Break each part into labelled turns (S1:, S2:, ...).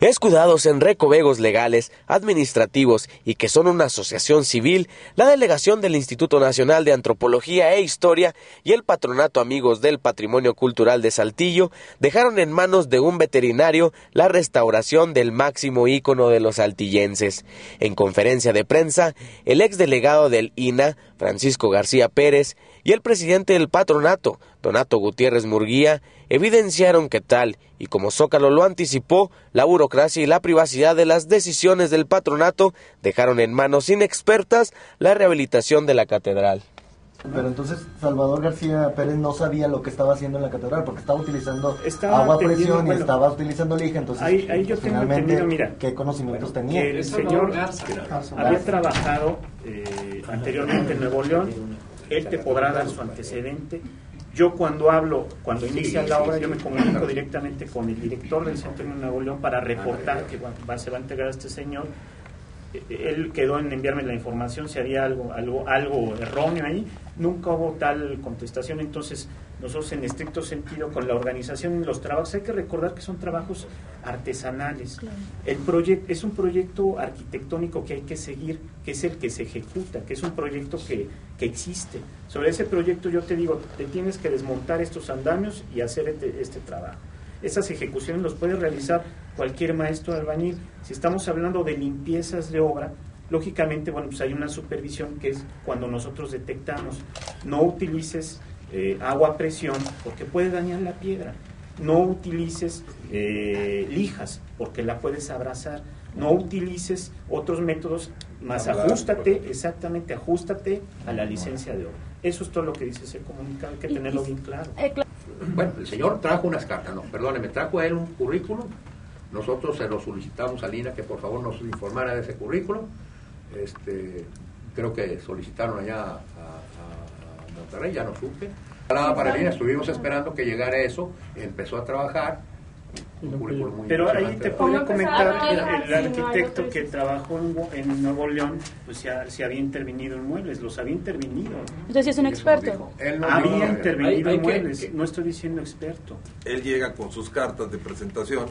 S1: Escudados en recovegos legales, administrativos y que son una asociación civil, la delegación del Instituto Nacional de Antropología e Historia y el Patronato Amigos del Patrimonio Cultural de Saltillo dejaron en manos de un veterinario la restauración del máximo ícono de los saltillenses. En conferencia de prensa, el exdelegado del INA, Francisco García Pérez, y el presidente del patronato, Donato Gutiérrez Murguía, evidenciaron que tal y como Zócalo lo anticipó, la burocracia y la privacidad de las decisiones del patronato dejaron en manos inexpertas la rehabilitación de la catedral.
S2: Pero entonces Salvador García Pérez no sabía lo que estaba haciendo en la catedral porque estaba utilizando agua a presión y estaba utilizando lija. Entonces,
S3: ahí, yo tengo entendido, mira,
S2: ¿qué conocimientos tenía?
S3: Que el señor había trabajado eh, anteriormente en Nuevo León, él te podrá dar su antecedente. Yo cuando hablo, cuando inicia la obra, yo me comunico directamente con el director del Centro de Nuevo León para reportar que va, se va a entregar a este señor. E, él quedó en enviarme la información si había algo, algo, algo erróneo ahí. Nunca hubo tal contestación, entonces nosotros en estricto sentido con la organización y los trabajos, hay que recordar que son trabajos artesanales. El proyecto es un proyecto arquitectónico que hay que seguir, que es el que se ejecuta, que es un proyecto que, que existe. Sobre ese proyecto yo te digo, te tienes que desmontar estos andamios y hacer este, este trabajo. Esas ejecuciones los puede realizar cualquier maestro albañil. Si estamos hablando de limpiezas de obra, lógicamente, bueno, pues hay una supervisión que es cuando nosotros detectamos, no utilices eh, agua a presión porque puede dañar la piedra. No utilices eh, lijas porque la puedes abrazar. No utilices otros métodos, más ajustate, exactamente, ajustate a la licencia de obra. Eso es todo lo que dice ese comunicado, hay que tenerlo bien claro. Eh,
S4: bueno, el señor trajo unas cartas, no, perdóneme, trajo él un currículum. Nosotros se lo solicitamos a Lina que por favor nos informara de ese currículum. Este, creo que solicitaron allá ya no supe. Para Lina, estuvimos esperando que llegara eso, empezó a trabajar.
S3: Pero ahí te puedo comentar el, el arquitecto que trabajó en, Nuevo León, pues se, había intervenido en muebles, los había intervenido.
S5: Entonces es un experto.
S3: había intervenido en muebles, no estoy diciendo experto.
S6: Él llega con sus cartas de presentación,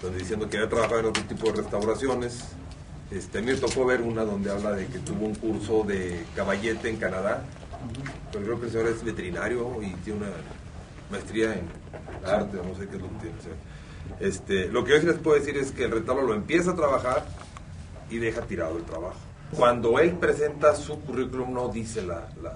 S6: donde diciendo que había trabajado en otro tipo de restauraciones. Este, a mí me tocó ver una donde habla de que tuvo un curso de caballete en Canadá pero creo que el señor es veterinario y tiene una maestría en arte, no sé qué es lo que tiene. este, lo que yo sí les puedo decir es que el retablo lo empieza a trabajar y deja tirado el trabajo. Cuando él presenta su currículum no dice la, la,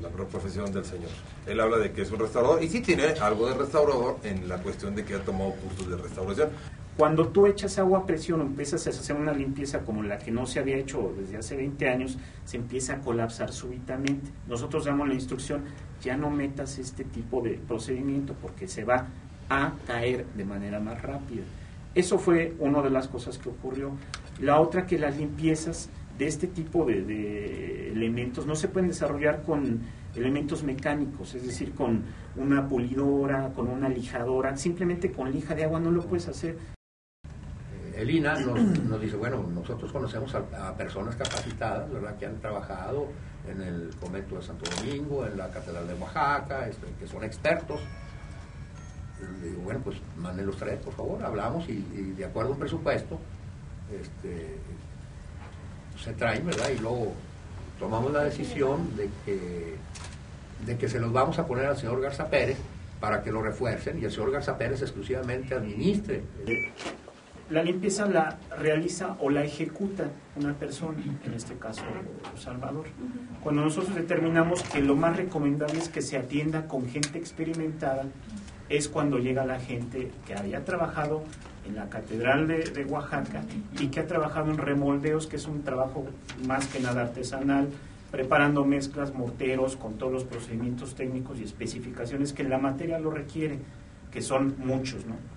S6: la, profesión del señor. Él habla de que es un restaurador y sí tiene algo de restaurador en la cuestión de que ha tomado cursos de restauración.
S3: Cuando tú echas agua a presión o empiezas a hacer una limpieza como la que no se había hecho desde hace 20 años, se empieza a colapsar súbitamente. Nosotros damos la instrucción, ya no metas este tipo de procedimiento porque se va a caer de manera más rápida. Eso fue una de las cosas que ocurrió. La otra que las limpiezas de este tipo de, de elementos no se pueden desarrollar con elementos mecánicos, es decir, con una pulidora, con una lijadora, simplemente con lija de agua no lo puedes hacer
S4: el INA nos, dice, bueno, nosotros conocemos a, personas capacitadas, ¿verdad?, que han trabajado en el convento de Santo Domingo, en la Catedral de Oaxaca, este, que son expertos. Le digo, bueno, pues mándenlos traer, por favor, hablamos y, de acuerdo a un presupuesto, este, se traen, ¿verdad? Y luego tomamos la decisión de que, de que se los vamos a poner al señor Garza Pérez para que lo refuercen y el señor Garza Pérez exclusivamente administre
S3: la limpieza la realiza o la ejecuta una persona, en este caso Salvador. Cuando nosotros determinamos que lo más recomendable es que se atienda con gente experimentada, es cuando llega la gente que había trabajado en la Catedral de, de, Oaxaca y que ha trabajado en remoldeos, que es un trabajo más que nada artesanal, preparando mezclas, morteros, con todos los procedimientos técnicos y especificaciones que la materia lo requiere, que son muchos, ¿no?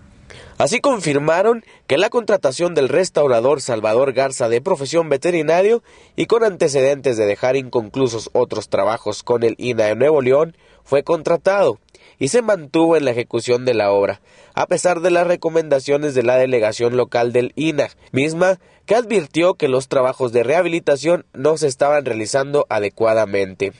S1: Así confirmaron que la contratación del restaurador Salvador Garza de profesión veterinario y con antecedentes de dejar inconclusos otros trabajos con el INA de Nuevo León fue contratado y se mantuvo en la ejecución de la obra, a pesar de las recomendaciones de la delegación local del INA, misma que advirtió que los trabajos de rehabilitación no se estaban realizando adecuadamente.